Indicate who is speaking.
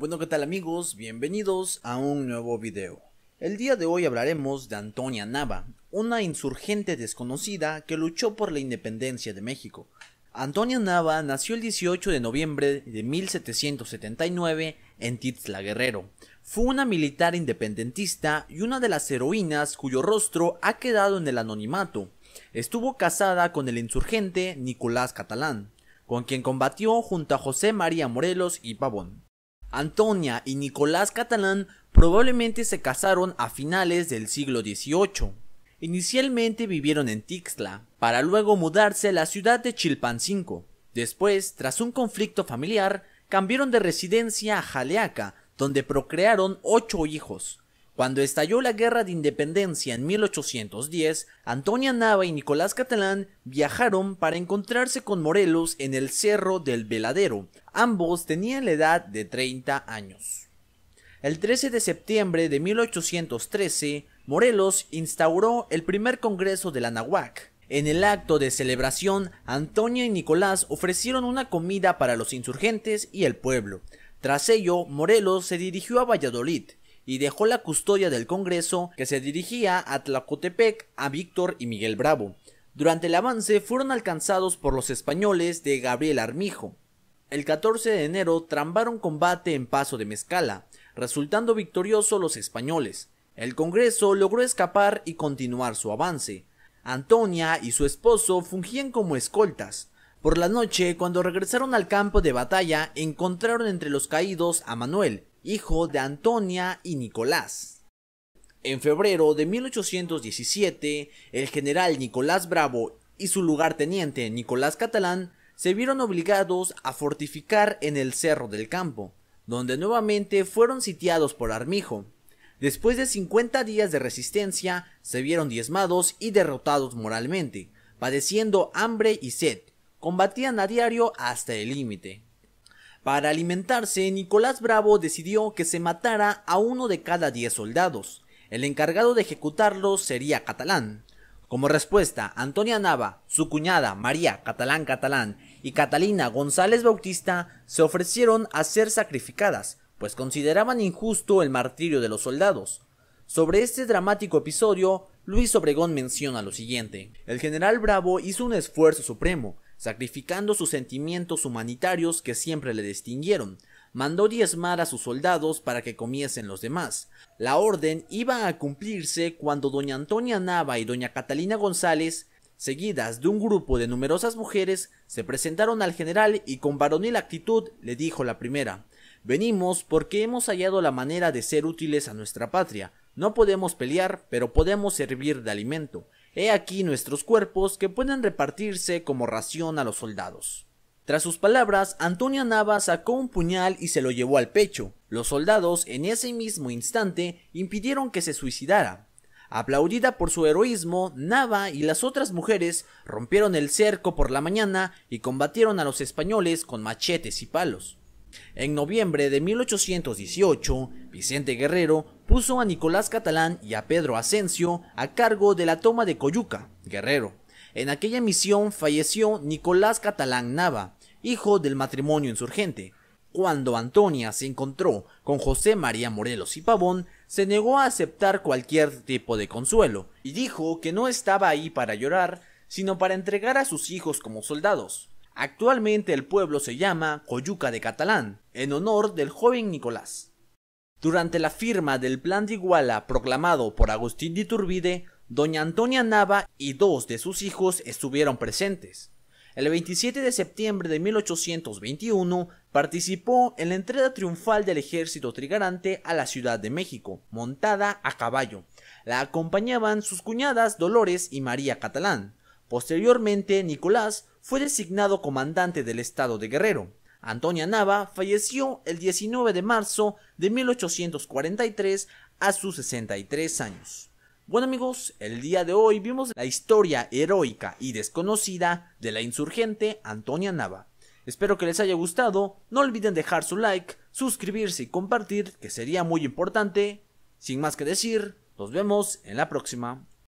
Speaker 1: Bueno, ¿qué tal amigos? Bienvenidos a un nuevo video. El día de hoy hablaremos de Antonia Nava, una insurgente desconocida que luchó por la independencia de México. Antonia Nava nació el 18 de noviembre de 1779 en Tizla Guerrero. Fue una militar independentista y una de las heroínas cuyo rostro ha quedado en el anonimato. Estuvo casada con el insurgente Nicolás Catalán, con quien combatió junto a José María Morelos y Pavón. Antonia y Nicolás Catalán probablemente se casaron a finales del siglo XVIII. Inicialmente vivieron en Tixla, para luego mudarse a la ciudad de Chilpancingo. Después, tras un conflicto familiar, cambiaron de residencia a Jaleaca, donde procrearon ocho hijos. Cuando estalló la guerra de independencia en 1810, Antonia Nava y Nicolás Catalán viajaron para encontrarse con Morelos en el Cerro del Veladero. Ambos tenían la edad de 30 años. El 13 de septiembre de 1813, Morelos instauró el primer Congreso de la Nahuac. En el acto de celebración, Antonia y Nicolás ofrecieron una comida para los insurgentes y el pueblo. Tras ello, Morelos se dirigió a Valladolid, y dejó la custodia del Congreso que se dirigía a Tlacotepec a Víctor y Miguel Bravo. Durante el avance fueron alcanzados por los españoles de Gabriel Armijo. El 14 de enero trambaron combate en Paso de Mezcala, resultando victoriosos los españoles. El Congreso logró escapar y continuar su avance. Antonia y su esposo fungían como escoltas. Por la noche, cuando regresaron al campo de batalla, encontraron entre los caídos a Manuel, hijo de Antonia y Nicolás. En febrero de 1817, el general Nicolás Bravo y su lugarteniente Nicolás Catalán se vieron obligados a fortificar en el Cerro del Campo, donde nuevamente fueron sitiados por Armijo. Después de 50 días de resistencia, se vieron diezmados y derrotados moralmente, padeciendo hambre y sed. Combatían a diario hasta el límite. Para alimentarse, Nicolás Bravo decidió que se matara a uno de cada diez soldados. El encargado de ejecutarlos sería Catalán. Como respuesta, Antonia Nava, su cuñada María Catalán Catalán y Catalina González Bautista se ofrecieron a ser sacrificadas, pues consideraban injusto el martirio de los soldados. Sobre este dramático episodio, Luis Obregón menciona lo siguiente. El general Bravo hizo un esfuerzo supremo, sacrificando sus sentimientos humanitarios que siempre le distinguieron. Mandó diezmar a sus soldados para que comiesen los demás. La orden iba a cumplirse cuando doña Antonia Nava y doña Catalina González, seguidas de un grupo de numerosas mujeres, se presentaron al general y con varonil actitud le dijo la primera Venimos porque hemos hallado la manera de ser útiles a nuestra patria. No podemos pelear, pero podemos servir de alimento. He aquí nuestros cuerpos que pueden repartirse como ración a los soldados. Tras sus palabras, Antonia Nava sacó un puñal y se lo llevó al pecho. Los soldados, en ese mismo instante, impidieron que se suicidara. Aplaudida por su heroísmo, Nava y las otras mujeres rompieron el cerco por la mañana y combatieron a los españoles con machetes y palos. En noviembre de 1818, Vicente Guerrero puso a Nicolás Catalán y a Pedro Asensio a cargo de la toma de Coyuca, Guerrero. En aquella misión falleció Nicolás Catalán Nava, hijo del matrimonio insurgente. Cuando Antonia se encontró con José María Morelos y Pavón, se negó a aceptar cualquier tipo de consuelo y dijo que no estaba ahí para llorar, sino para entregar a sus hijos como soldados. Actualmente el pueblo se llama Coyuca de Catalán, en honor del joven Nicolás. Durante la firma del Plan de Iguala proclamado por Agustín de Iturbide, doña Antonia Nava y dos de sus hijos estuvieron presentes. El 27 de septiembre de 1821 participó en la entrada triunfal del ejército trigarante a la Ciudad de México, montada a caballo. La acompañaban sus cuñadas Dolores y María Catalán. Posteriormente, Nicolás fue designado comandante del estado de Guerrero. Antonia Nava falleció el 19 de marzo de 1843 a sus 63 años. Bueno amigos, el día de hoy vimos la historia heroica y desconocida de la insurgente Antonia Nava. Espero que les haya gustado, no olviden dejar su like, suscribirse y compartir, que sería muy importante. Sin más que decir, nos vemos en la próxima.